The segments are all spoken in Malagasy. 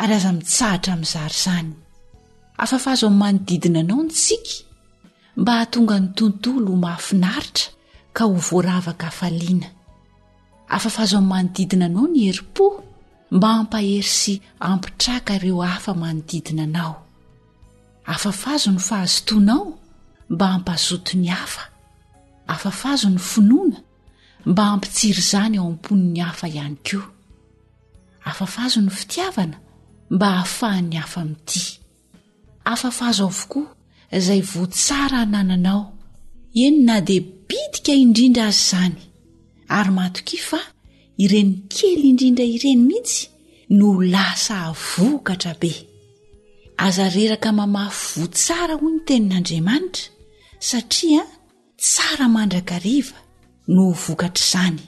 ary aza mitsahatra amin'izary izany afafazo amin'ny manodidina anao ny tsiky mba hahatonga ny tontolo ho mahafinaritra ka ho voaravaka hafaliana afafazo amin'ny manodidina anao ny herim-po mba hampahery sy ampitraka ireo hafa manodidina anao afafazo ny fahazotoanao mba hampazoto ny hafa afafazo ny finoana mba hampitsiry izany ao am-pon'ny hafa ihany koa. Afafazo ny fitiavana mba hahafahan'ny hafa mitia. Afafazo avokoa izay voa tsara anananao, eny na dia bitika indrindra aza izany, ary matokia fa ireny kely indrindra ireny mihitsy no lasa havokatra be. Aza reraka mamafy voa tsara hoy ny tenin'Andriamanitra satria Tsara mandrakariva no ho vokatr'izany.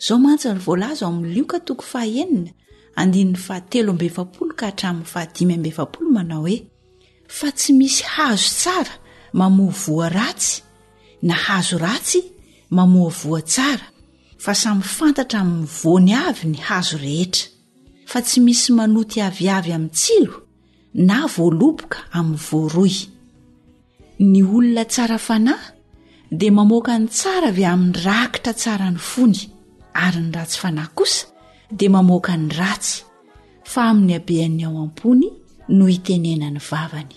Izao mantsy no voalaza ao amin'ny Lioka toko fahaenina, andininy fahatelo amby efapolo ka hatramin'ny fahadimy amby efapolo manao hoe, Fa tsy misy hazo tsara mamoa voa ratsy, na hazo ratsy mamoa voa tsara, fa samy fantatra amin'ny voany avy ny hazo rehetra. Fa tsy misy manoty aviavy amin'ny tsilo, na voaloboka amin'ny voaroy ny olona tsara fanahy dia mamoaka ny tsara avy amin'ny rakitra tsara ny fony ary ny ratsy fanahy kosa dia mamoaka ny ratsy fa amin'ny habehan'ny ao am-pony no hitenenany vavany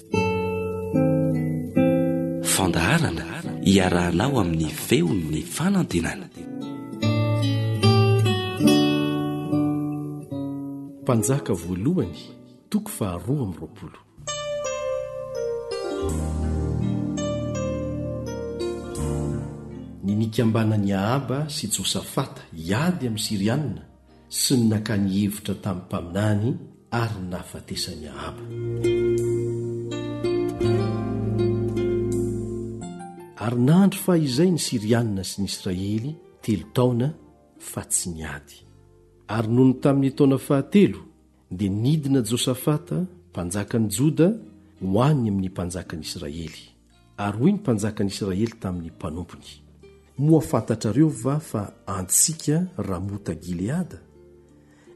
Fandaharana iarahanao amin'ny feon'ny fanantenana. Mpanjaka voalohany, toko faharoa amby roapolo. Ny nikambanan'i Ahaba sy Josafata hiady amin'ny Syrianina sy ny nakany hevitra tamin'ny mpaminany ary ny nahafatesan'i Ahaba. Ary nandry fahizay ny Syrianina sy ny Israely telo taona fa tsy niady. Ary nony tamin'ny taona fahatelo dia nidina Josafata, mpanjakan'i Joda, ho any amin'ny mpanjakan'i Israely. Ary hoy ny mpanjakan'Israely tamin'ny mpanompony, Moa fantatrareo va fa antsika Ramota-gileada?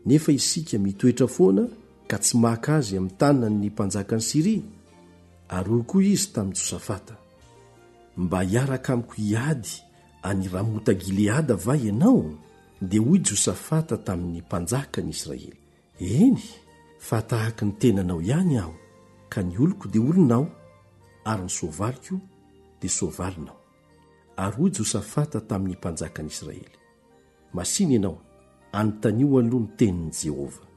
Nefa isika mitoetra foana ka tsy maka azy amin'ny tanan'ny mpanjakan'i Syria? Ary hoy koa izy tamin'i Josafata, Mba hiaraka amiko hiady any Ramota-gileada va ianao? Dia hoy Josafata tamin'ny mpanjakan'Israely, Eny, fa tahaka ny tenanao ihany aho, ka ny oloko dia olonao, ary ny soavaliko dia soavalinao. Ary hoy Josafata tamin'ny mpanjakan'Israely, Masìna ianao, anontanio aloha ny tenin'i Jehovah.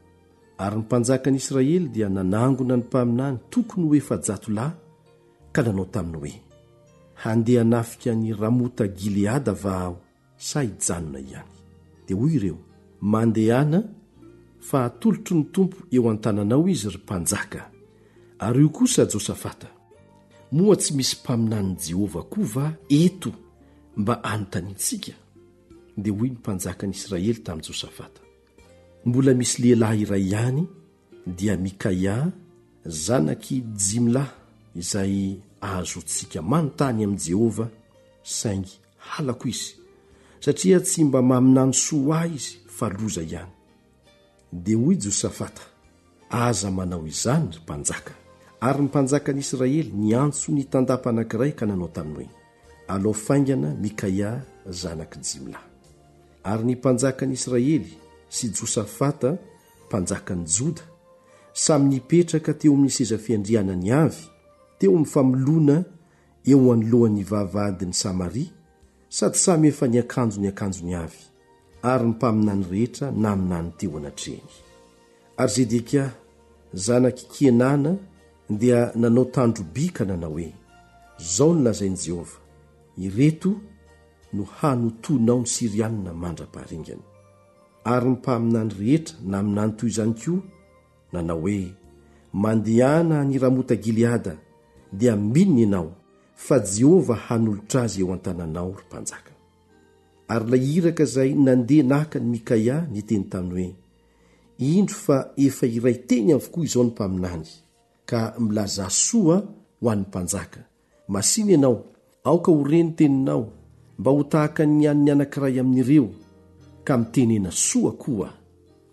Ary ny mpanjakan'Israely dia nanangona ny mpaminany tokony ho efajato lahy ka nanao taminy hoe, Handeha hanafika an'i Ramota-gileada va aho sa hijanona ihany? Dia hoy ireo, Mandehana, fa hatolotro ny Tompo eo an-tananao izy, ry mpanjaka. Ary hoy kosa Josafata, Moa tsy misy mpaminanin'i Jehovah koa va eto mba hanontaniantsika? Dia hoy ny mpanjakan'Israely tamin'i Josafata, Mbola misy lehilahy iray ihany, dia Mikaia zanak'i Jimla, izay ahazoantsika manontany amin'i Jehovah, saingy Halako izy satria tsy mba maminany soa ho ahy izy fa loza ihany. Dia hoy Josafata, Aza manao izany, ry mpanjaka. Ary ny mpanjakan'Israely niantso ny tandapa anankiray ka nanao taminy hoe, Alao faingana Mikaia zanak'i Jimla. Ary ny mpanjakan'Israely sy Josafata mpanjakan'i Joda samy nipetraka teo amin'ny seza fiandrianany avy teo amin'ny famoloana eo anoloan'ny vavahadin'i Samaria, sady samy efa niakanjo ny akanjony avy, ary ny mpaminany rehetra naminany teo anatrehany. Ary Zedekia, zanak'i Kenana, dia nanao tandroby ka nanao hoe, Izao no lazain'i Jehovah, Ireto no hanotonao ny Syrianina mandra-paharingana. Ary ny mpaminany rehetra naminany toy izany koa, nanao hoe, Mandehana any Ramota-gileada, dia mino ianao fa Jehovah hanolotra azy eo an-tananao, ry mpanjaka. Ary ilay iraka izay nandeha naka an'i Mikaia niteny taminy hoe, Indro fa efa iray teny avokoa izao ny mpaminany, ka milazà soa ho an'ny mpanjaka, Masìna ianao, aoka ho re ny teninao, mba ho tahaka ny an'ny anankiray amin'ireo, ka mitenena soa koa.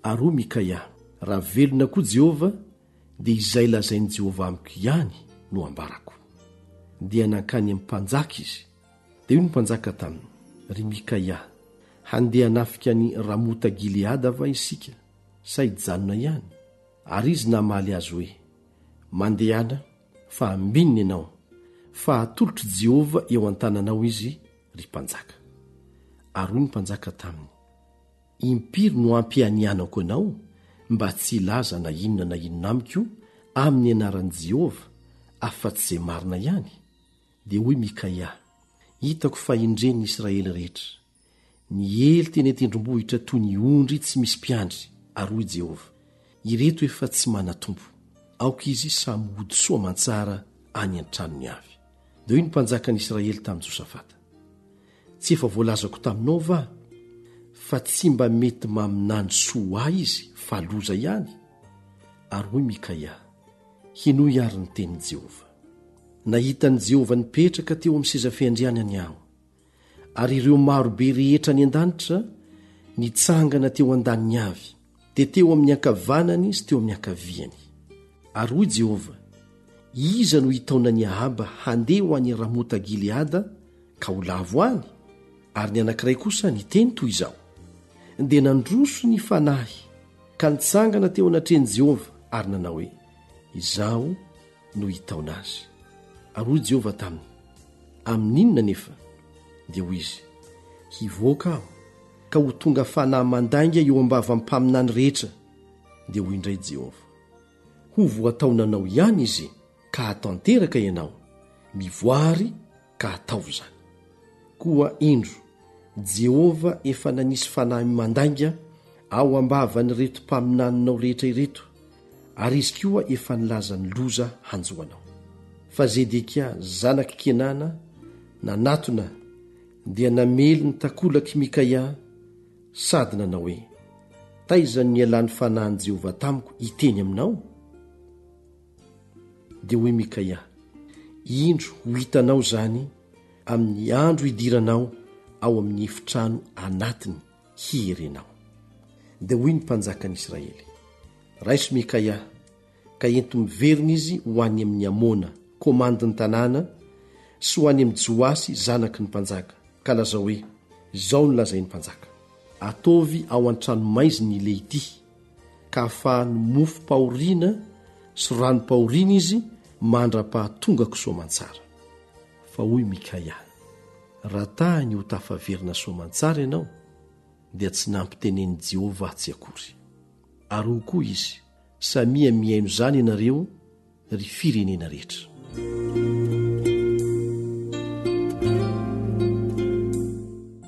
Ary hoy Mikaia, Raha velona koa Jehovah, dia izay lazain'i Jehovah amiko ihany no ambarako. Dia nankany amin'ny mpanjaka izy. Dia hoy ny mpanjaka taminy, Ry Mikaia, handeha hanafika an'i Ramota-gileada va isika, sa hijanona ihany? Ary izy namaly azy hoe, Mandehana, Fa ambinina ianao, fa hatolotr'i Jehovah eo an-tananao izy, ry mpanjaka. Ary hoy ny mpanjaka taminy, Impiry no ampianianako anao mba tsy hilaza na inona na inona amiko amin'ny anaran'i Jehovah, afa-tsy izay marina ihany? Dia hoy Mikaia, Hitako fa indren'i Israely rehetra. Niely teny an-tendrombohitra toy ny ondry tsy misy mpiandry, ary hoy Jehovah, 'Ireto efa tsy mana-tompo. Aoka izy samy hody soa aman-tsara any an-tranony avy. Dia hoy ny mpanjakan'Israely tamin'i Josafata, 'Tsy efa voalazako taminao va fa tsy mba mety maminany soa ho ahy izy fa loza ihany? Ary hoy Mikaia, 'Henoy àry ny tenin'i Jehovah. Nahita an'i Jehovah nipetraka teo amin'ny seza fiandrianany aho. Ary ireo maro be rehetra any an-danitra nitsangana teo an-daniny avy, dia teo amin'ny ankavanany sy teo amin'ny ankaviany. Ary hoy Jehovah, Iza no hitaonan'i Ahaba handeha ho any Ramota-gileada ka ho lavo any? Ary ny anankiray kosa niteny toy izao, Dia nandroso ny fanahy ka nitsangana teo anatrehan'i Jehovah ary nanao hoe, Izaho, no hitaona azy. Ary hoy Jehovah taminy, Amin'inona anefa? Dia hoy izy, Hivoaka aho, ka ho tonga fanahy mandainga eo am-bavan'ny mpaminany rehetra. Dia hoy indray Jehovah, Ho voataonanao ihany izy, ka hahatanteraka ianao. Mivoary! ka ataovy izany. Koa indro, Jehovah efa nanisy fanahy mandainga ao am-bavan'ireto mpaminaninao rehetra ireto, ary izy koa efa nilaza ny loza hanjo anao. Fa Zedekia zanak'i Kenana nanatona dia namely ny takolak'i Mikaia sady nanao hoe, Taiza no nialan'ny fanahin'i Jehovah tamiko hiteny aminao? Dia hoy Mikaia, Indro ho hitanao izany amin'ny andro hidiranao ao amin'ny efitrano anatiny hierenao. Dia hoy ny mpanjakan'Israely, Raiso Mikaia, ka ento miverina izy ho any amin'ny Amona, komandin'ny tanàna, sy ho any amin'i Joasy zanaky ny mpanjaka, ka lazao hoe, Izao no lazain'ny mpanjaka, Ataovy ao an-tranomaizina i Lehitihy, ka afahan'ny mofom-pahoriana sy ranom-pahoriana izy mandra-pahatongako soamantsara. Fa hoy Mikaia, Raha tahany ho tafaverina soamantsara ianao, dia tsy nampitenen'i Jehovah atsy akory. Ary hoy koa izy, Samia mihaino izany ianareo, ry firenena rehetra.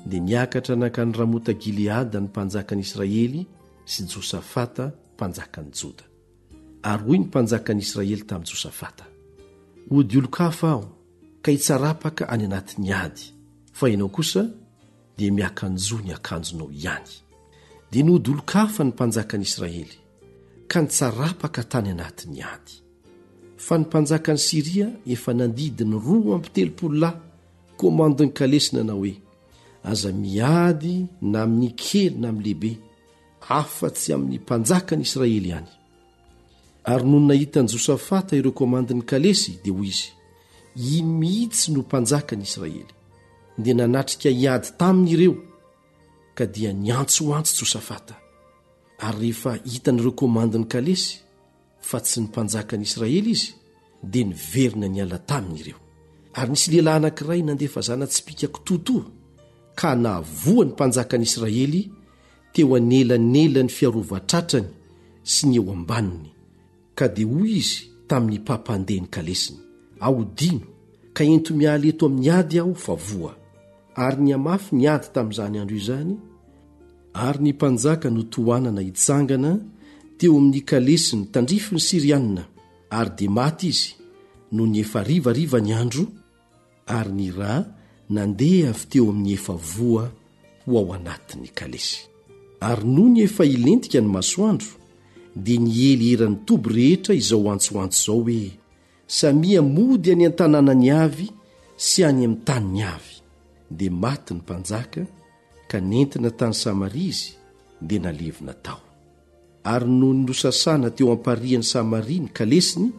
Dia niakatra nankany Ramota Gileada ny mpanjakan'i Israely sy Josafata mpanjakan'i Joda. Ary hoy ny mpanjakan'i Israely tamin'i Josafata, Hody olon-kafa aho ka hitsarapaka any anatin'ny ady, fa ianao kosa dia miakanjo ny akanjonao ihany. Dia nody olon-kafa ny mpanjakan'i Israely. ka nitsarapaka tany anatin'ny ady. Fa ny mpanjakan'i Syria efa nandidy ny roa amby telopolo lahy komandin'ny kalesy nanao hoe, Aza miady na amin'ny kely na amin'ny lehibe, afa-tsy amin'ny mpanjakan'i Israely ihany. Ary nony nahitan'i Josafata ireo komandin'ny kalesy, dia hoy izy, I mihitsy no mpanjakan'i Israely. Dia nanatrika hiady taminy ireo, ka dia niantsoantso Josafata. Ary rehefa hitan'ireo komandin'ny kalesy fa tsy ny mpanjakan'Israely izy, dia niverina niala taminy ireo. Ary nisy lehilahy anankiray nandefa zana-tsipìka kitoatoa, ka nahavoa ny mpanjakan'Israely teo anelanelan'ny fiarovan-tratrany sy ny eo ambaniny. Ka dia hoy izy tamin'ny mpampandeha ny kalesiny, Ahodino, ka ento mialy eto amin'ny ady aho fa voa. Ary nihamafy ny ady tamin'izany andro izany, ary ny mpanjaka notohanana hitsangana teo amin'ny kalesiny tandrify ny Syrianina, ary dia maty izy nony efa harivariva ny andro, ary ny rà nandeha avy teo amin'ny efa voa ho ao anatin'ny kalesy. Ary nony efa hilentika ny masoandro, dia niely eran'ny toby rehetra izao antsoantso izao hoe, Samia mody any an-tanànany avy sy any amin'ny taniny avy! Dia maty ny mpanjaka, ka nentina tany Samaria izy, dia nalevina tao. Ary nony nosasana teo amparian'i Samaria ny kalesiny,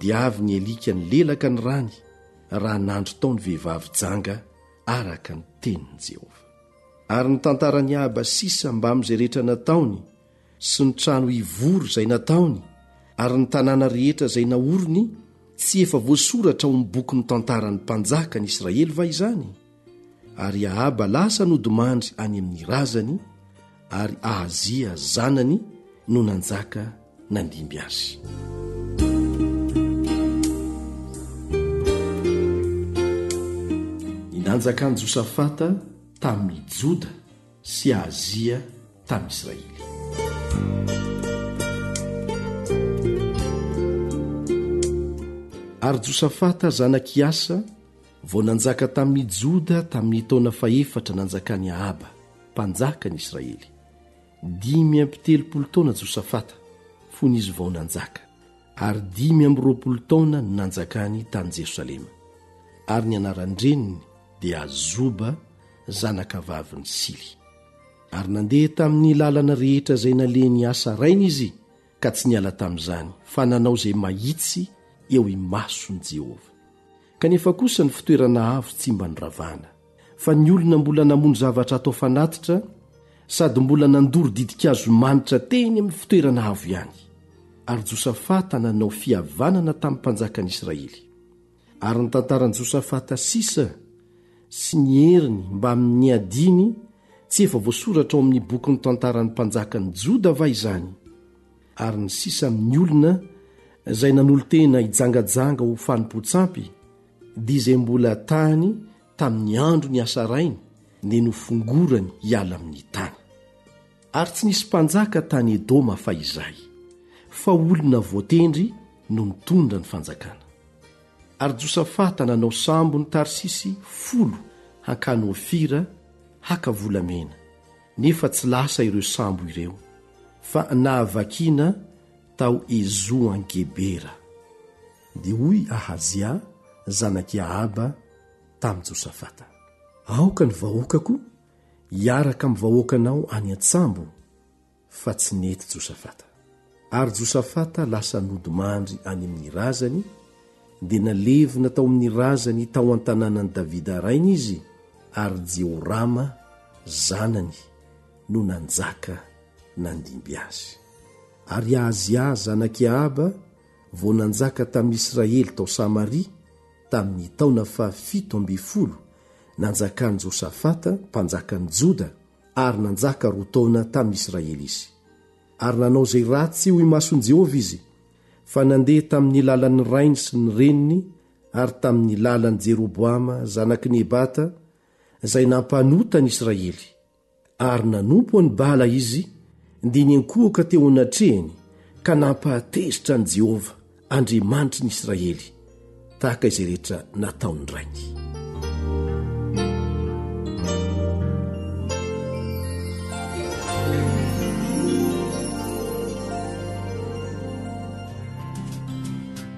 dia avy nialika nilelaka ny rany, raha nandry tao ny vehivavy janga, araka ny tenin'i Jehovah. Ary ny tantaran'i Ahaba sisa mbamin'izay rehetra nataony, sy ny trano ivory izay nataony, ary ny tanàna rehetra izay naoriny, tsy efa voasoratra ao amin'ny bokin'ny tantaran'ny mpanjakan'Israely va izany? Ary i Ahaba lasa nodimandry any amin'ny razany, ary Ahazia zanany no nanjaka nandimby azy. Ny nanjakan'i Josafata tamin'i Joda sy Ahazia tamin'i Israely. Ary Josafata zanak'i Asa, Vao nanjaka tamin' i Joda tamin' ny taona fahefatra nanjakan' i Ahaba, mpanjakan' ny Israely. Dimy amby telopolo taona Josafata, fony izy vao nanjaka, ary dimy amby roapolo taona no nanjakany tany Jerosalema. Ary ny anaran-dreniny dia Azoba, zanakavavin' i Sily. Ary nandeha tamin' ny lalana rehetra izay nalehin' i Asa rainy izy, ka tsy niala tamin'izany, fa nanao izay mahitsy eo imason'i Jehovah. Kanefa kosa ny fitoerana avo tsy mba niravana, fa ny olona mbola namono zavatra hatao fanatitra sady mbola nandoro ditin-kazo manitra teny amin'ny fitoerana avo ihany. Ary Josafata nanao fihavanana tamin'ny mpanjakan'Israely. Ary ny tantaran'i Josafata sisa sy ny heriny mbamin'ny niadiany tsy efa voasoratra ao amin'ny bokin'ny tantaran'ny mpanjakan'ny Joda va izany? Ary ny sisa amin'ny olona izay nanolo-tena hijangajanga ho fanompoan-tsampy, dia izay mbola tany tamin'ny andro niasarainy, dia nofongorany hiala amin'ny tany. Ary tsy nisy mpanjaka tany Edoma fahizay, fa olona voatendry no nitondra ny fanjakana. Ary Josafata nanao sambo ny Tarsisy folo hankany Ofira haka volamena, nefa tsy lasa ireo sambo ireo, fa nahavakiana tao Ezoan-gebera. Dia hoy Ahazia zanak'i Ahaba tamin'i Josafata, Aoka ny vahoakako hiaraka amin'ny vahoakanao any an-tsambo, fa tsy nety Josafata. Ary Josafata lasa nodimandry any amin'ny razany, dia nalevina tao amin'ny razany tao an-tanànan'i Davida rainy izy, ary Jehorama zanany no nanjaka nandimby azy. Ary Ahazia zanak'i Ahaba vao nanjaka tamin'i Israely tao Samaria, tamin'ny taona fahafito ambin'ny folo Nanjakan'i Josafata, mpanjakan'ny Joda, ary nanjaka roa taona tamin'i Israely izy. Ary nanao izay ratsy ho imason'i Jehovah izy, fa nandeha tamin'ny lalan'ny rainy sy ny reniny ary tamin'ny lalan'i Jeroboama zanaky Nebata, izay nampanota an'i Israely, Ary nanompo an'i Bala izy, dia niankohoka teo anatrehany ka nampahatezitra an'i Jehovah, Andriamanitry ny Israely, tahaka izay rehetra nataon'ny rainy.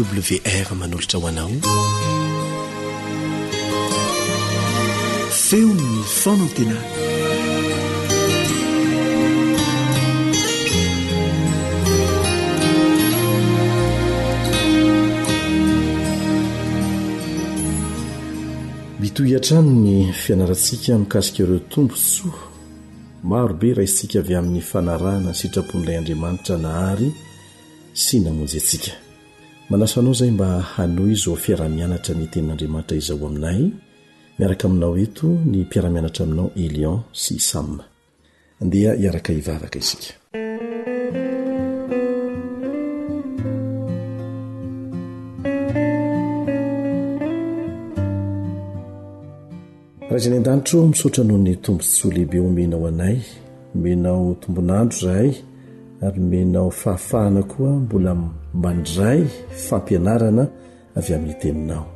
AWR manolotra ho anao feon'ny fanantenana mitohy hatrany ny fianarantsika mikasika ireo tombontsoa Maro be raisintsika avy amin'ny fanarahana ny sitrapon'ilay Andriamanitra nahary sy namonjy antsika. Manasa anao izay mba hanohy izao fiaraha-mianatra ny Tenin'Andriamanitra izao aminay. Miaraka aminao eto ny mpiara-mianatra aminao Elion sy Sam. Andeha hiaraka hivavaka isika. Ray izay any an-danitra ô, misaotra noho ny tombontsoa lehibe omenao anay. Omenao tombon'andro izahay ary omenao fahafahana koa mbola mandray fampianarana avy amin'ny teninao.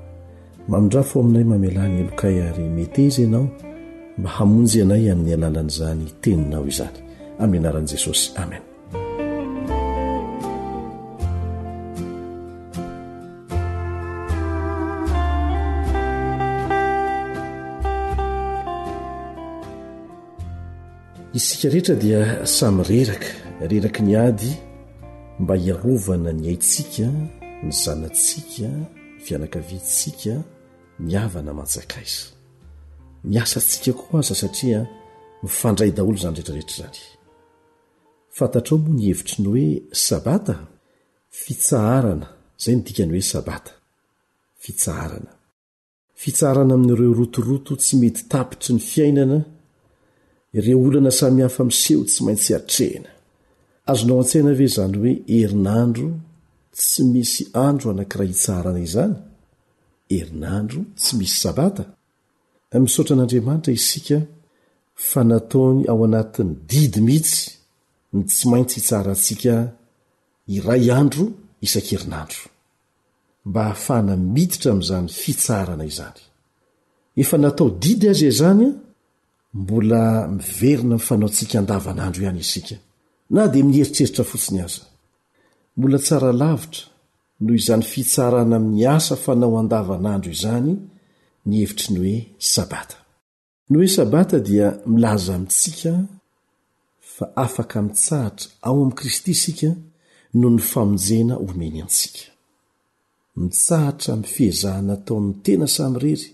Mamindrà fo aminay mamelà ny helokay ary meteza ianao mba hamonjy anay amin'ny alalan'izany teninao izany. Amin'ny anaran'i Jesosy, amena. isika rehetra dia samy reraka reraky ny ady mba hiarovana ny haitsika ny zanatsika fianakaviantsika ny havana mantsakaiza miasa antsika koa aza satria mifandray daholo izany rehetrarehetra izany Fantatrao moa ny hevitry ny hoe Sabata? Fitsaharana, izay no dikan'ny hoe Sabata. Fitsaharana. Fitsaharana amin'ireo rotoroto tsy mety tapitry ny fiainana, ireo olana samihafa miseho tsy maintsy atrehina. Azonao an-tsaina ve izany hoe herinandro tsy misy andro anankiray hitsaharana izany? Herinandro tsy misy Sabata? Misaotra an'Andriamanitra isika fa nataony ao anatin'ny didy mihitsy ny tsy maintsy hitsara antsika iray andro isan-kerinandro, mba hahafahana miditra amin'izany fitsarana izany. Efa natao didy aza izany, mbola miverina amin'ny fanaontsika andavanandro ihany isika, na dia mieritreritra fotsiny aza. Mbola tsara lavitra noho izany fitsarana amin'ny asa fanao andavanandro izany ny hevitry ny hoe Sabata. Ny hoe Sabata dia milaza amintsika fa afaka mitsahatra ao amin'i Kristy isika noho ny famonjena omeny antsika. Mitsahatra amin'ny fiezahana ataon'ny tena samirery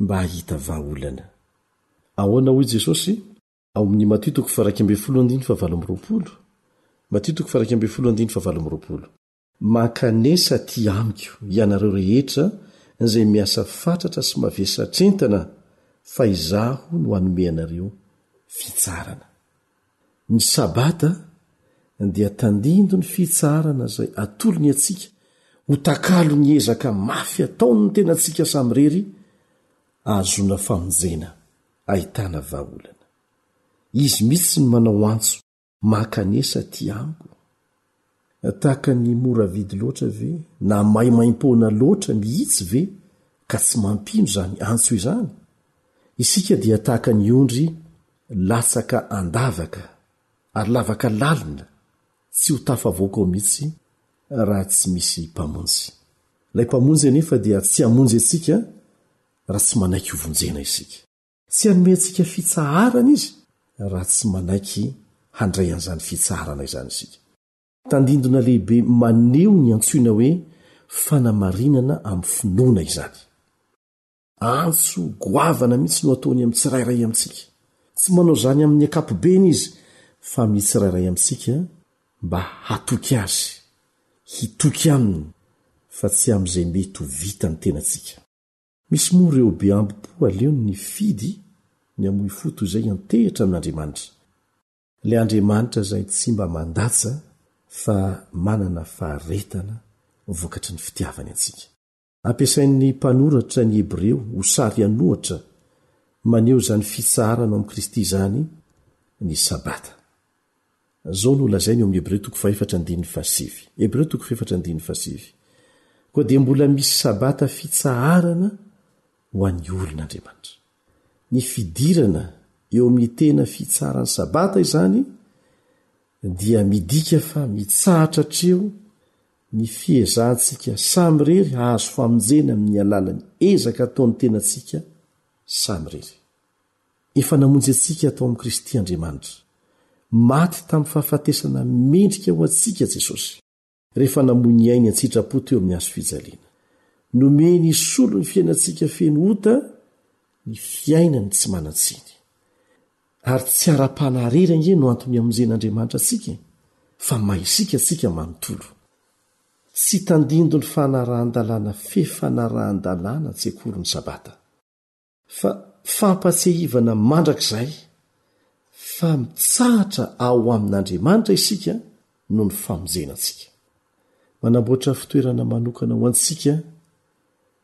mba hahita vahaolana. Ahoana hoy Jesosy? Ao amin'ny Matio toko faha-iraika ambin'ny folo andininy faha-valo amby roapolo, Matio toko faha-iraika ambin'ny folo andininy faha-valo amby roapolo. Mankanesa aty amiko ianareo rehetra izay miasa fatratra sy mavesatra entana fa izaho no hanome anareo fitsarana. Ny sabata dia tandindoy ny fitsarana izay atolony antsika ho takalo ny ezaka mafy ataon'ny tenantsika samirery ahazoana famonjena ahitana vahaolana. Izy mihitsy no manao antso Makanesa aty amiko. Tahaka ny mora vidy loatra ve na maimaimpoana loatra mihitsy ve ka tsy mampino izany antso izany? Isika dia tahaka ny ondry latsaka an-davaka ary lavaka lalina tsy ho tafavoaka ao mihitsy raha tsy misy Mpamonjy. Ilay Mpamonjy anefa dia tsy hamonjy antsika raha tsy manaiky hovonjena isika. Tsy hanome antsika fitsaharana Izy raha tsy manaiky handray an'izany fitsaharana izany isika. Tandindona lehibe maneho ny antsoina hoe fanamarinana amin'ny finoana izany. Antso goavana mihitsy no ataony amin'ny tsirairay amintsika. Tsy manao izany amin'ny ankapobeny Izy, fa amin'ny tsirairay amintsika mba hatoky Azy, hitoky Aminy, fa tsy amin'izay mety ho vitan'ny tenantsika. Misy moa ireo be ambo-po aleony ny fidy ny hamoy fo toy izay hiantehitra amin'Andriamanitra. Ilay Andriamanitra izay tsy mba mandatsa fa manana faharetana vokatry ny fitiavany antsika. Ampiasain'ny mpanoratra ny Hebreo ho sary an'ohatra maneho izany fitsaharana ao amin'i Kristy izany ny Sabata. Izao no lazainy ao amin'ny Hebreo toko fahefatra andininy fahasivy. Hebreo toko fahefatra andininy fahasivy, Koa dia mbola misy sabata fitsaharana ho an'ny olon' Andriamanitra. Ny fidirana eo amin'ny tena fitsaharan'ny sabata izany dia midika fa mitsahatra hatreo ny fiezahantsika samirery hahazo famonjena amin'ny alalan'ny ezaka ataon'ny tenantsika samirery. Efa namonjy antsika tao amin'i Kristy Andriamanitra. Maty tamin'ny fahafatesana mendrika ho antsika Jesosy, rehefa namoy ny ainy an-tsitrapo teo amin'ny hazo fijaliana. Nomeny hisolo ny fiainantsika feno ota ny fiainany tsy manan-tsiny. Ary tsy ara-panahy irery ange no antony hamonjen'Andriamanitra antsika e, fa maha isika antsika manontolo. Tsy tandindon'ny fanarahan-dalàna Fe fanarahan-dalàna tsy akory ny Sabata. Fa fampatsiahivana mandrakizay fa mitsahatra ao amin'Andriamanitra isika noho ny famonjena antsika. Manamboatra fitoerana manokana ho antsika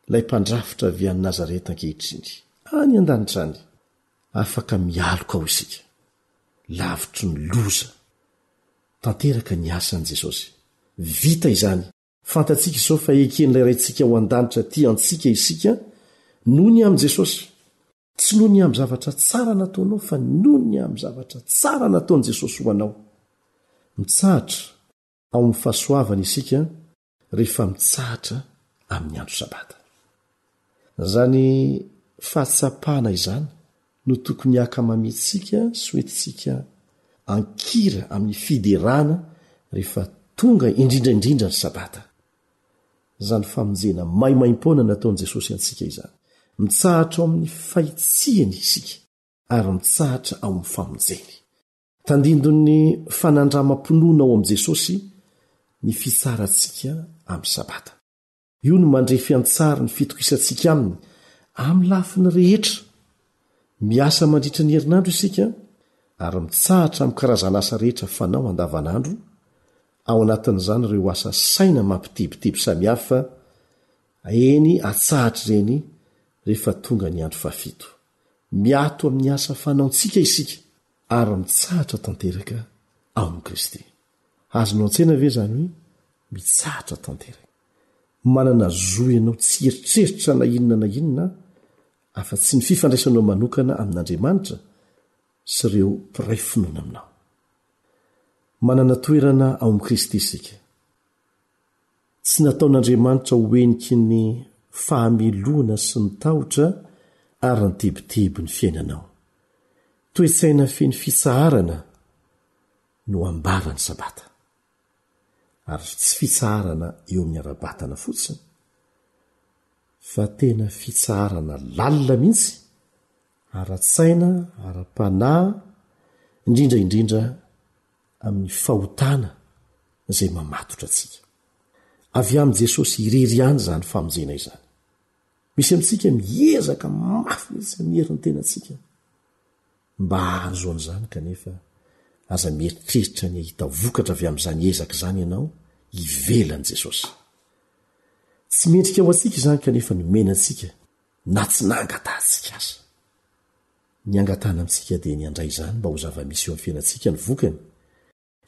Ilay Mpandrafitra avy any Nazareta ankehitriny, any an-danitra any. Afaka mialoka ao isika, lavitry ny loza. Tanteraka ny asan'i Jesosy. Vita izany! Fantatsika izao fa eken'ilay Raintsika ao an-danitra tia antsika isika noho ny amin'i Jesosy. Tsy noho ny amin'ny zavatra tsara nataonao fa noho ny amin'ny zavatra tsara nataon'i Jesosy ho anao. Mitsahatra ao amin'ny fahasoavany isika rehefa mitsahatra amin'ny andro Sabata. Izany fahatsapana izany no tokony hakamamiantsika sy ho entintsika an-kira amin'ny fiderana rehefa tonga indrindra indrindra ny Sabata. Izany famonjena maimaim-poana nataon'i Jesosy antsika izany. Mitsahatra ao amin'ny fahitsiany isika ary mitsahatra ao amin'ny famonjeny. Tandindon'ny fanandramam-pinoana ao amin'i Jesosy ny fitsaharantsika amin'ny Sabata. Io no mandre fiantsary ny fitokisantsika Aminy amin'ny lafiny rehetra. Miasa mandritra ny herinandro isika ary mitsahatra amin'ny karazan'asa rehetra fanao andavanandro, ao anatin'izany ireo asa saina mampitebiteby samihafa, eny atsahatra ireny rehefa tonga ny andro fahafito. Miato amin'ny asa fanaontsika isika ary mitsahatra tanteraka ao amin'i Kristy. Azonao an-tsaina ve izany hoe mitsahatra tanteraka? Manana zo ianao tsy hieritreritra na inona na inona afa-tsy ny fifandraisanao manokana amin'Andriamanitra sy ireo mpiray finoana aminao. Manana toerana ao amin'i Kristy isika. Tsy nataon'Andriamanitra ho heniky ny fahamelohana sy ny tahotra ary ny tebiteby ny fiainanao. Toe-tsaina feno fitsaharana. no ambara ny Sabata, ary tsy fitsaharana eo amin'ny ara-batana fotsiny, fa tena fitsaharana lalina mihitsy ara-tsaina, ara-panahy, indrindra indrindra amin'ny fahotana izay mamatotra antsika. Avy amin'i Jesosy irery ihany izany famonjena izany. Misy amintsika miezaka mafy mihitsy amin'ny herin'ny tenantsika. Mba hahazoana izany kanefa, aza mieritreritra ny hahita vokatra avy amin'izany ezaka izany ianao ivelan'i Jesosy. Tsy mendrika ho antsika izany kanefa nomena antsika na tsy nangatahantsika aza. Ny angatahana amintsika dia ny handray izany mba ho zava-misy eo amin'ny fiainantsika ny vokany.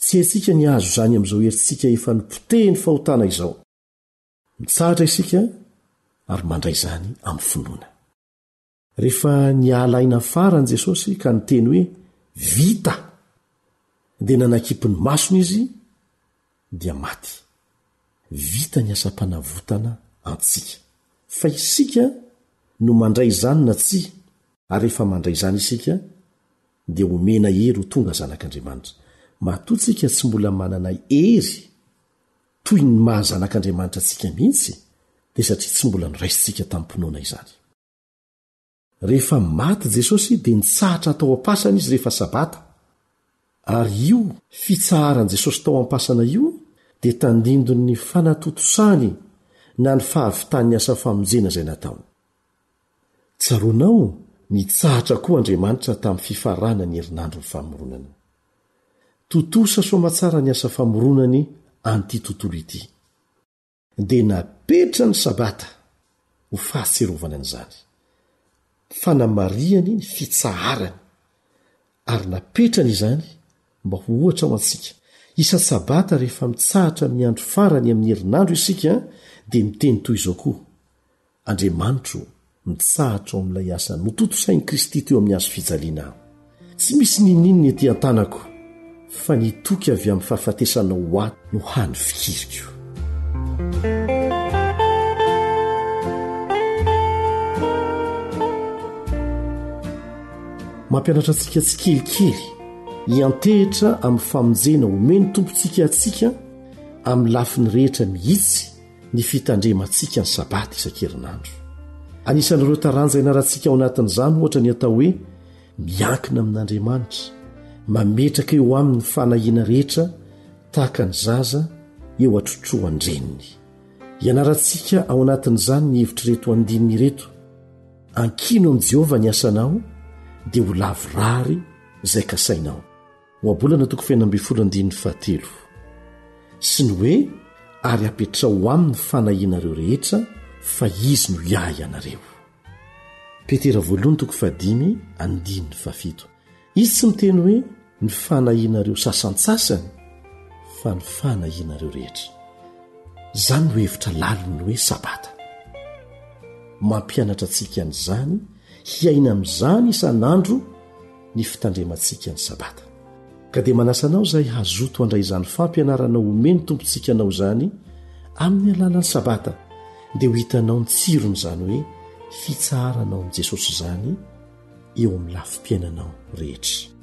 Tsy haintsika ny hahazo izany amin'izao herintsika efa nopotehin'ny fahotana izao. Mitsahatra isika ary mandray izany amin'ny finoana. Rehefa niala aina farany Jesosy ka niteny hoe, Vita! dia nanakipy ny masony izy dia maty. Vita ny asam-panavotana antsika. Fa isika no mandray izany na tsia, ary rehefa mandray izany isika, dia homena hery ho tonga zanak'Andriamanitra. Matoa tsika tsy mbola manana hery toy ny maha zanak'Andriamanitra antsika mihitsy, dia satria tsy mbola noraisintsika tamim-pinoana izany. Rehefa maty Jesosy dia nitsahatra tao am-pasana izy rehefa sabata. Ary io fitsaharan'i Jesosy tao am-pasana io dia tandindon'ny fanatontosany na ny fahavitan'ny asa famonjena izay nataony. Tsaroanao, nitsahatra koa Andriamanitra tamin'ny fifaranan'ny herinandron'ny famoronana. Tontosa soamatsara ny asa famoronany an'ity tontolo ity. dia napetra ny Sabata ho fahatsiarovana an'izany, fanamarihany ny fitsaharany, ary napetrany izany mba ho ohatra ho antsika. Isan-tsabata rehefa mitsahatra amin'ny andro farany amin'ny herinandro isika dia miteny toy izao koa, Andriamanitro ô, mitsahatra ao amin'ilay asa notontosain'i Kristy teo amin'ny hazo fijaliana aho. Tsy misy n'inon'inona ety an-tanako fa ny toky avy amin'ny fahafatesanao ho ahy no hany fikiriko. Mampianatra antsika tsikelikely hiantehitra amin'ny famonjena omen'ny Tompontsika antsika amin'ny lafiny rehetra mihitsy ny fitandremantsika ny sabata isan-kerinandro. Anisan'ireo taranja ianarantsika ao anatin'izany ohatra ny atao hoe miankina amin'Andriamanitra, mametraka eo amin'ny fanahiana rehetra tahaka ny zaza eo atrotroan-dreniny. Ianarantsika ao anatin'izany ny hevitr'ireto andininy ireto, ankino amin'i Jehovah ny asanao dia ho lavorary izay kasainao. Ohabolana toko fahena ambin'ny folo andininy fahatelo. Sy ny hoe, Ary apetraho aminy fanahianareo rehetra fa izy no hiahy anareo. Petera voalohany toko fahadimy andininy fahafito. Izy tsy miteny hoe ny fanahianareo sasantsasany fa ny fanahianareo rehetra. Izany no hevitra lalin'ny hoe Sabata. Mampianatra antsika an'izany Hiaina amin'izany isan'andro ny fitandremantsika ny Sabata. Ka dia manasa anao izay hazoto handray izany fampianarana omen'ny Tompontsika anao izany amin'ny alalan'ny Sabata, dia ho hitanao ny tsiron'izany hoe fitsaharanao an'i Jesosy izany eo amin'ny lafim-piainanao rehetra.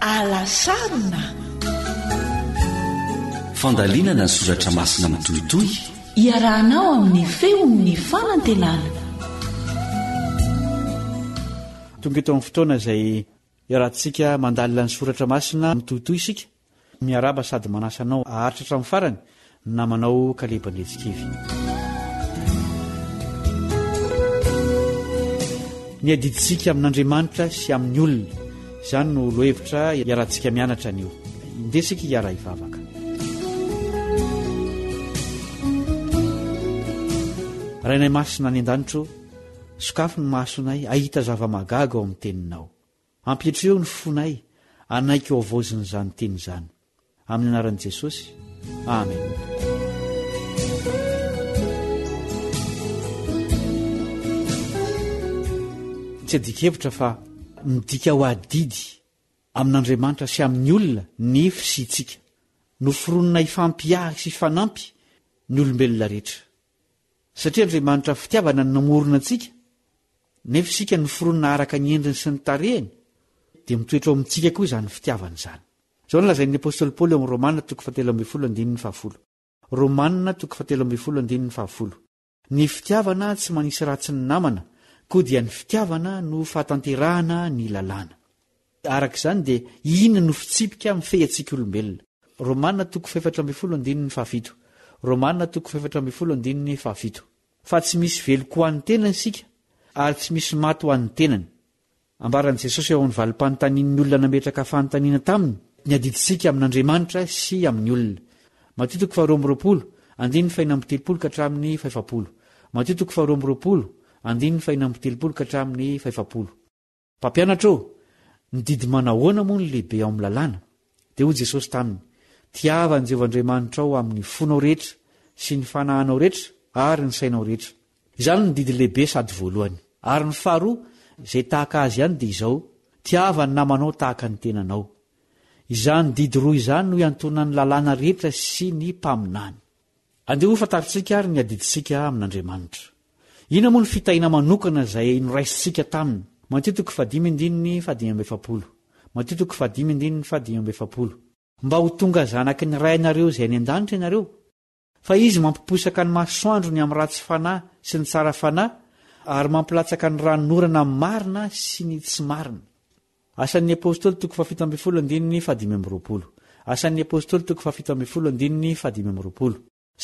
Alasarona. Fandalinana ny soratra masina mitohitohy. Iarahanao amin'ny feon'ny fanantenana. Tonga eto amin'ny fotoana izay iarahantsika mandalina ny soratra masina mitohitohy isika. Miarahaba sady manasa anao haharitra hatramin'ny farany Ny namanao Kaleba Andriantsikivy. Ny adidintsika amin'Andriamanitra sy amin'ny olona. Izany no lohevitra iarahantsika mianatra anio. Indesika hiara hivavaka. Rainay Masina any an-danitro, sokafy ny masonay ahita zava-mahagaga ao amin'ny teninao. Ampiatreo ny fonay hanaiky ho havaozin'izany teny izany. Amin'ny anaran'i Jesosy. Amen. Tsy adikevitra fa midika ho adidy amin'Andriamanitra sy amin'ny olona ny fisiantsika. Noforonina hifampiahy sy hifanampy ny olombelona rehetra. Satria Andriamanitra fitiavana no namorona antsika, nefa isika noforonina araka ny endriny sy ny tarehiny, dia mitoetra ao amintsika koa izany fitiavana izany. Izao no lazain'ny apostoly Paoly ao amin'ny Romana toko fahatelo ambin'ny folo andininy fahafolo. Romana toko fahatelo ambin'ny folo andininy fahafolo, Ny fitiavana tsy manisy ratsy ny namana, koa dia ny fitiavana no fahatanterahana ny lalàna. Araka izany dia inona no fitsipika mifehy antsika olombelona? Romana toko fahefatra ambin'ny folo andininy fahafito Romana toko fahefatra ambin'ny folo andininy fahafito Fa tsy misy veloko ho an'ny tenany isika, ary tsy misy maty ho an'ny tenany. Ambaran'i Jesosy ao amin'ny valim-panontanian'ny olona nametraka fanontaniana taminy ny adidintsika amin'Andriamanitra sy amin'ny olona. Matio toko faharoa amby roapolo andininy fahina amby telopolo ka hatramin'ny fahefapolo Matio toko faharoa amby roapolo andininy fahina amby telopolo ka hatramin'ny fahefapolo. Mpampianatra ô, ny didy manahoana moa no lehibe ao amin'ny Lalàna? Dia hoy Jesosy taminy, Tiava an'i Jehovah Andriamanitrao amin'ny fonao rehetra, sy ny fanahinao rehetra, ary ny sainao rehetra. Izany no didy lehibe sady voalohany. Ary ny faharoa, izay tahaka azy ihany, dia izao, Tiava ny namanao tahaka ny tenanao. Izany didy roa izany no iantonan'ny Lalàna rehetra sy ny Mpaminany. Andeha ho fantarintsika ary ny adidintsika amin'Andriamanitra. Inona moa ny fitahiana manokana izay noraisintsika taminy? Matio toko fahadimy andininy fahadimy amby efapolo. Matio toko fahadimy andininy fahadimy amby efapolo. Mba ho tonga zanaky ny Rainareo izay any an-danitra ianareo, fa Izy mampiposaka ny masoandrony amin'ny ratsy fanahy sy ny tsara fanahy, ary mampilatsaka ny ranon'orana amin'ny marina sy ny tsy marina. Asan'ny Apostoly toko fahafito ambin'ny folo andininy fahadimy amby roapolo Asan'ny Apostoly toko fahafito ambin'ny folo andininy fahadimy amby roapolo.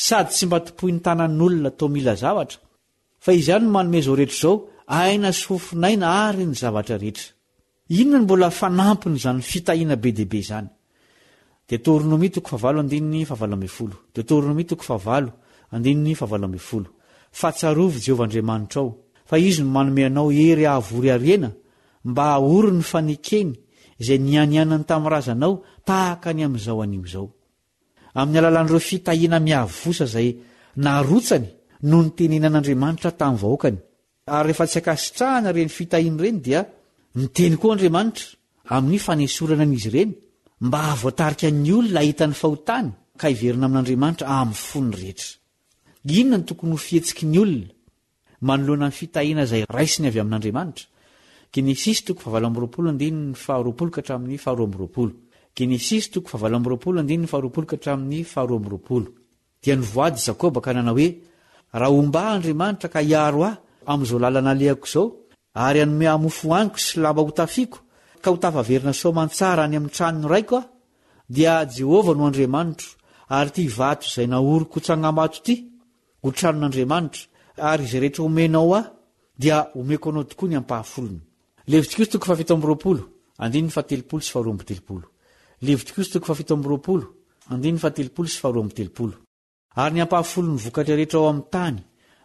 Sady tsy mba tompoin'ny tanan'olona toa mila zavatra, fa Izy ihany no manome izao rehetra izao, aina sy fofon'aina ary ny zavatra rehetra. Inona no mbola fanampin'izany fitahiana be dia be izany? Deoteronomia toko fahavalo andininy fahavalo ambin'ny folo Deoteronomia toko fahavalo andininy fahavalo ambin'ny folo Fa tsarovy Jehovah Andriamanitrao, fa Izy no manome anao hery hahavory harena, mba hahory ny fanekeny izay nianianany tamin'ny razanao tahaka ny amin'izao anio izao. Amin'ny alalan'ireo fitahiana miavosa izay narotsany no nitenenan'Andriamanitra tamin'ny vahoakany, Ary rehefa tsy ankasitrahana ireny fitahiana ireny dia niteny koa Andriamanitra amin'ny fanesorana an'izy ireny mba hahavoatarika ny olona hahita ny fahotany ka hiverina amin'Andriamanitra amin'ny fony rehetra. Inona no tokony ho fihetsiky ny olona manoloana ny fitahiana izay raisiny avy amin'Andriamanitra? Genesisy toko fahavalo amby roapolo andininy faharoapolo ka hatramin'ny faharoa amby roapolo. Genesisy toko fahavalo amby roapolo andininy faharoapolo ka hatramin'ny faharoa amby roapolo. Dia nivoady i Jakoba ka nanao hoe, Raha homba ahy Andriamanitra ka hiaro ahy amin'izao lalana alehako izao, ary hanome ahy mofo hohaniko sy lamba hotafiako, ka ho tafaverina soa aman-tsara any amin'ny tranon'ny raiko aho, dia Jehovah no Andriamanitro, ary ity vato izay nahoriko ho tsangam-bato ity ho tranon'Andriamanitra, ary izay rehetra omenao ahy, dia omeko anao tokoa ny ampahafolony. Levitikosa toko fahafito amby roapolo, andininy fahatelopolo sy faharoa amby telopolo. Levitikosa toko fahafito amby roapolo, andininy fahatelopolo sy faharoa amby telopolo. Ary ny ampahafolo ny vokatra rehetra ao amin'ny tany,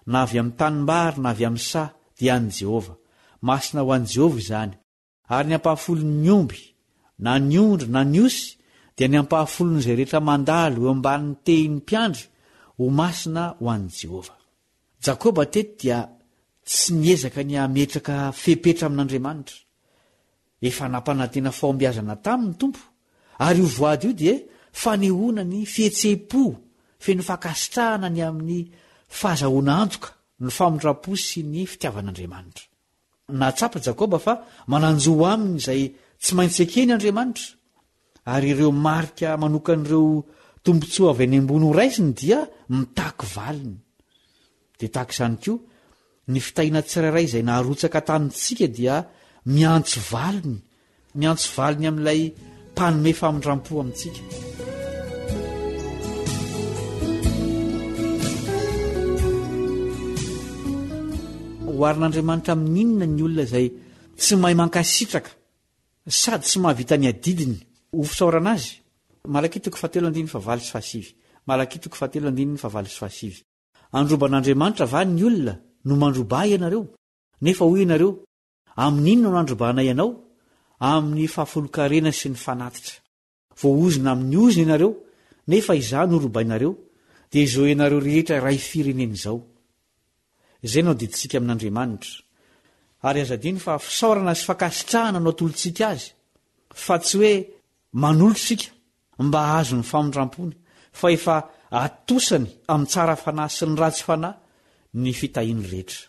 na avy amin'ny tanimbary na avy amin'ny saha, dia an'i Jehovah. Masina ho an'i Jehovah izany. Ary ny ampahafolon'ny omby, na ny ondry na ny osy, dia ny ampahafolon'izay rehetra mandalo eo ambanin'ny tehin'ny mpiandry, ho masina ho an'i Jehovah. Jakoba teto dia tsy niezaka ny hametraka fepetra amin'Andriamanitra. Efa nampanantena fahombiazana taminy ny Tompo, ary io voady io dia fanehoana ny fihetseham-po feno fankasitrahana ny amin'ny fahazahoana antoka ny famindram-po sy ny fitiavan'Andriamanitra. Nahatsapa Jakoba fa manan-jo aminy izay tsy maintsy ekeny Andriamanitra, ary ireo marika manokan'ireo tombontsoa avy any ambony horaisiny dia mitaky valiny. Dia tahaka izany koa, ny fitahiana tsirairay izay naharotsaka tanintsika dia miantso valiny Miantso valiny amin'ilay mpanome famindram-po amintsika. Oharin'Andriamanitra amin'inona ny olona izay tsy mahay mankasitraka sady tsy mahavita ny adidiny ho fisaorana azy? Malakia toko fahatelo andininy fahavalo sy fahasivy Malakia toko fahatelo andininy fahavalo sy fahasivy Androban'Andriamanitra va ny olona no mandroba ahy ianareo? Nefa hoy ianareo, Amin'ny inona no handrobana ianao? Amin'ny fahafolon-karena sy ny fanatitra. Voaozona amin'ny ozona ianareo, nefa izaho no horobainareo, dia izao ianareo rehetra iray firenena izao. Izay no adidintsika amin'Andriamanitra. Ary aza adino fa fisaorana sy fankasitrahana no atolotsika Azy, fa tsy hoe manolo isika mba hahazo ny famindram-pony, fa efa atosany amin'ny tsara fanahy sy ny ratsy fanahy ny fitahiany rehetra.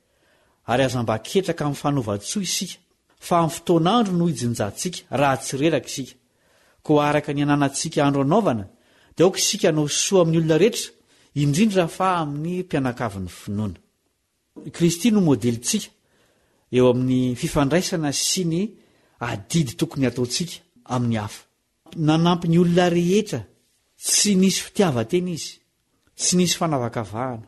ary aza mba ketraka amin'ny fanaovan-tsoa isika, fa amin'ny fotoan'andro no hijinjantsika raha tsy reraka isika. Koa araka ny ananantsika andro hanaovana, dia aoka isika hanao soa amin'ny olona rehetra, indrindra fa amin'ny mpianakavin'ny finoana. I Kristy no modelintsika eo amin'ny fifandraisana sy ny adidy tokony hataontsika amin'ny hafa. Nanampy ny olona rehetra, tsy nisy fitiavan-tena izy, tsy nisy fanavakavahana.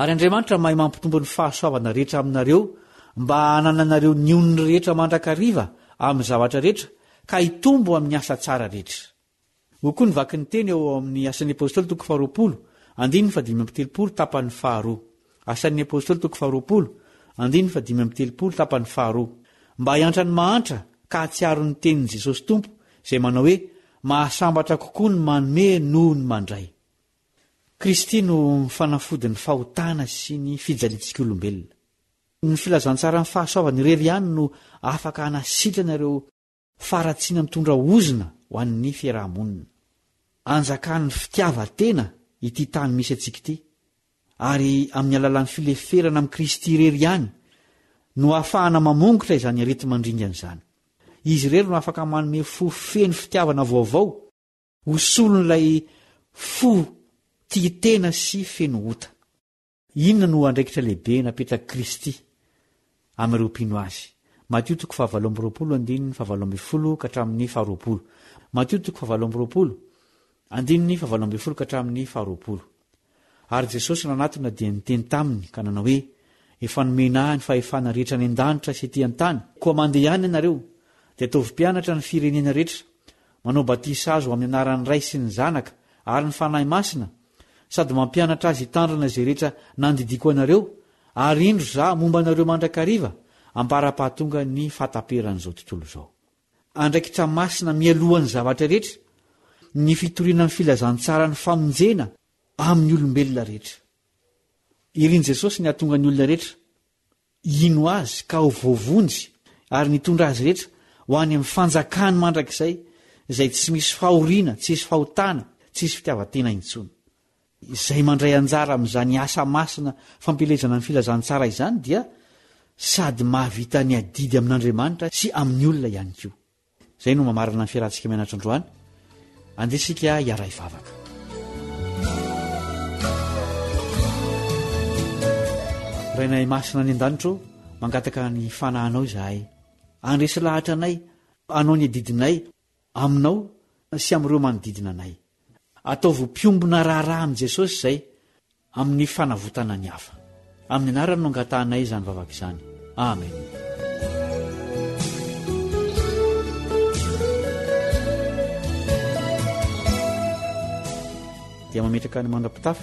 Ary Andriamanitra mahay mampitombo ny fahasoavana rehetra aminareo mba hanananareo ny onony rehetra mandrakariva amin'ny zavatra rehetra ka hitombo amin'ny asa tsara rehetra. Hoy koa ny vaky ny teny ao amin'ny Asan'ny Apostoly toko faharoapolo, andininy fahadimy amby telopolo, tapany faharoa. Asan'ny Apostoly toko faharoapolo, andininy fahadimy amby telopolo, tapany faharoa. Mba hiantra ny mahantra ka hahatsiaro ny tenin'i Jesosy Tompo izay manao hoe, Mahasambatra kokoa ny manome noho ny mandray. Kristy no fanafody ny fahotana sy ny fijaliantsika olombelona. Ny filazantsaran'ny fahasoavany irery ihany no afaka hanasitrana ireo faharatsiana mitondra ozona ho an'ny fiaraha-monina. Anjakan'ny fitiavan-tena ity tany misy antsika ity, ary amin'ny alalan'ny fileferana amin'i Kristy irery ihany no ahafahana mamongotra izany areti-mandringana izany. Izy irery no afaka manome fo feno fitiavana vaovao. Ho solon'ilay fo tia tena sy feno ota. Inona no andraikitra lehibe napetraky Kristy amin'ireo mpino Azy? Matio toko fahavalo amby roapolo andininy fahavalo ambin'ny folo ka hatramin'ny faharoapolo Matio toko fahavalo amby roapolo, andininy fahavalo ambin'ny folo ka hatramin'ny faharoapolo. Ary Jesosy nanatona dia niteny taminy ka nanao hoe, Efa nomena ahy ny fahefana rehetra any an-danitra sy ety an-tany, koa mandehana ianareo, dia ataovy mpianatra ny firenena rehetra, manao batisa azy ho amin'ny anaran'ny Ray sy ny Zanaka ary ny Fanahy Masina, sady mampianatra azy hitandrina izay rehetra nandidiako anareo, ary indro izaho momba anareo mandrakariva, ambara-pahatongan'ny fahataperan'izao tontolo izao. andraikitra masina mialohan'ny zavatra rehetra ny fitoriana ny filazantsaran'ny famonjena amin'ny olombelona rehetra. Irin'i Jesosy ny hahatonga ny olona rehetra hino azy ka ho voavonjy ary nitondra azy rehetra ho any amin'ny fanjakany mandrakizay izay tsy misy fahoriana, tsisy fahotana, tsisy fitiavan-tena intsony. Izay mandray anjara amin'izany asa masina fampielezana ny filazantsara izany dia sady mahavita ny adidy amin'Andriamanitra sy amin'ny olona ihany koa. Izay no mamarana ny fiarahantsika mianatra androany. Andeha isika hiaray vavaka. Rainay masina any an-danitro, mangataka ny fanahanao izahay. Andresy lahatra anay, anao ny adidinay, Aminao sy amin'ireo manodidina anay. Ataovy ho mpiombona raharaha amin'i Jesosy izay amin'ny fanavotana ny hafa. Amin'ny anarany no angatahanay izany vavaka izany. Amen. dia mametraka ny mandrapitafa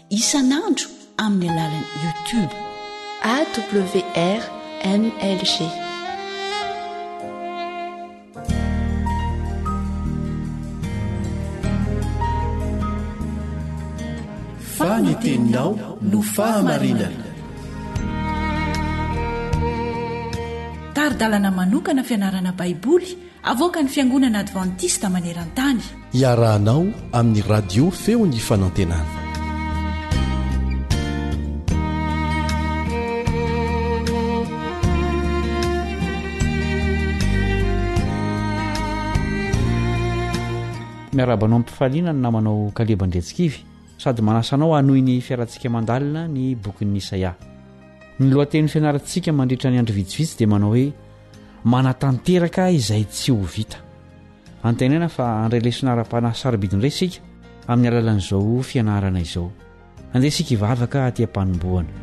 isan'andro amin'ny alalan'ny YouTube. AWR MLG. fa ny teninao no fahamarinana tari-dalana manokana fianarana baiboly Avoakan'ny Fiangonana Advantista maneran-tany. Iarahanao amin'ny radio Feon'ny Fanantenana. Miarahaba anao am-pifaliana ny namanao Kaleb Andriantsikivy sady manasa anao hanohy ny fiarantsika mandalina ny bokin'i Isaia. Ny lohatenin'ny fianarantsika mandritra ny andro vitsivitsy dia manao hoe manatanteraka izay tsy ho vita. Antenaina fa handray lesona ara-panahy sarobidy indray isika amin'ny alalan'izao fianarana izao. Andeha isika hivavaka aty am-panombohana.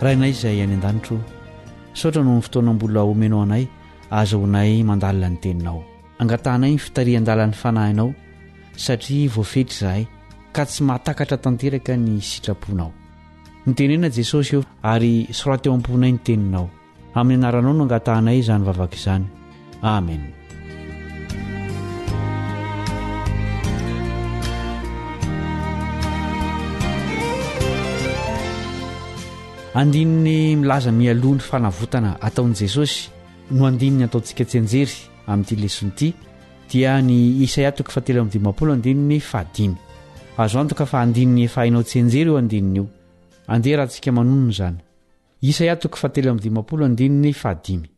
Rainay izay any an-danitro, saotra noho ny fotoana mbola omenao anay ahazahoanay mandalina ny teninao. Angatahanay ny fitarihan-dalan'ny Fanahinao, satria voafetra izahay, ka tsy mahatakatra tanteraka ny sitraponao. Mitenena Jesosy ô, ary soraty ao am-ponay ny Teninao. Amin'ny Anaranao no angatahanay izany vavaka izany. Amen. Andininy milaza mialoha ny fanavotana ataon'i Jesosy no andininy ataontsika tsianjery. amin'ity lesona ity dia ny Isaia toko fahatelo amby dimampolo andininy fahadimy. Azo antoka fa andininy efa hainao tsy enjery io andininy io. Andeha rahantsika manonona izany. Isaia toko fahatelo amby dimampolo andininy fahadimy.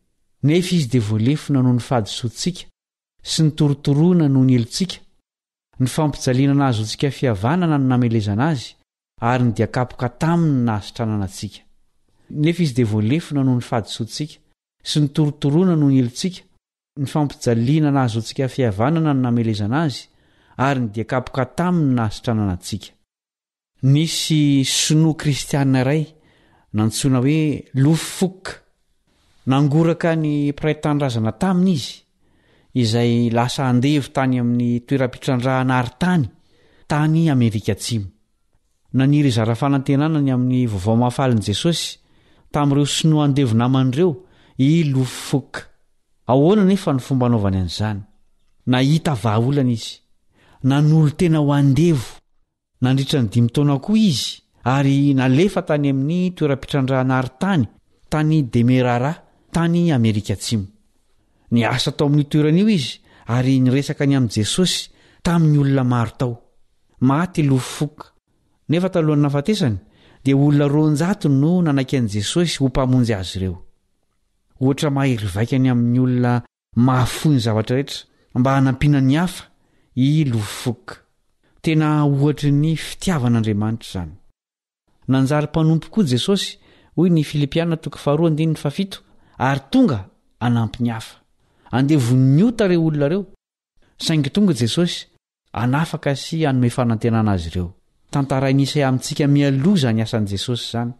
Nefa izy dia voalefona noho ny fahadisoantsika sy ny torotoroana noho ny helotsika, ny fampijaliana nahazoantsika fihavanana no namelezana azy ary ny dia kapoka taminy no nahasitranana antsika. Nefa izy dia voalefona noho ny fahadisoantsika. sy ny torotoroana no nielitsika, ny fampijaliana nahazoantsika fihavanana no namelezana azy, ary ny dia kapoka taminy no nahasitranana antsika. Nisy sinoa kristiana iray nantsoina hoe Lu Fuk. Nangoraka ny mpiray tanindrazana taminy izy, izay lasa andevo tany amin'ny toeram-pitrandrahana arintany tany Amerika Atsimo. Naniry hizara fanantenana ny amin'ny Vaovao Mahafalin'i Jesosy tamin'ireo Sinoa andevo namany ireo i Lu Fuk. Ahoana anefa ny fomba anaovany an'izany? Nahita vahaolana izy. Nanolo-tena ho andevo nandritra ny dimy taona koa izy ary nalefa tany amin'ny toeram-pitrandrahana arintany tany Demerara, tany Amerika Atsimo. Niasa tao amin'io toerana io izy ary niresaka ny amin'i Jesosy tamin'ny olona maro tao. Maty i Lofofok. Nefa talohan'ny nahafatesany, dia olona roanjato no nanaiky an'i Jesosy ho Mpamonjy azy ireo. Ohatra mahery vaika ny amin'ny olona mahafoy ny zavatra rehetra mba hanampiana ny hafa i Lofofok. Tena ohatry ny fitiavan'Andriamanitra izany! Nanjary mpanompo koa Jesosy, hoy ny Filipiana toko faharoa andininy fahafito, ary tonga hanampy ny hafa. Andevonin'ny ota ireo olona ireo. Saingy tonga i Jesosy hanafaka sy hanome fanantenana azy ireo. Tantarain'i Isaia amintsika mialoha izany asan'i Jesosy izany,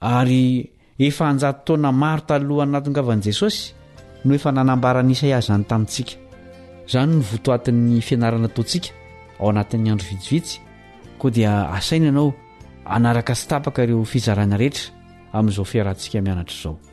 ary efa an-jato taona maro talohan'ny nahatongavan'i Jesosy no efa nanambaran'i Isaia izany tamintsika. Izany no votoatin'ny fianarana ataontsika ao anatin'ny andro vitsivitsy, koa dia asaina ianao hanaraka tsy tapaka ireo fizarana rehetra amin'izao fiarahantsika mianatra izao.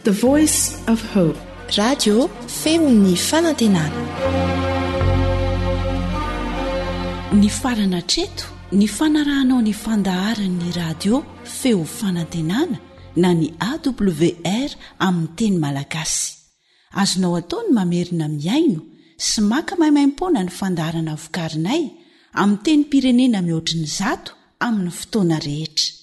The Voice of Hope. Radio Feon'ny Fanantenana. Nifarana hatreto ny fanarahanao ny fandaharan'ny radio Feo Fanantenana na ny AWR amin'ny teny malagasy. Azonao atao ny mamerina mihaino sy maka maimaimpoana ny fandaharana vokarinay amin'ny tenim-pirenena mihoatry ny zato amin'ny fotoana rehetra.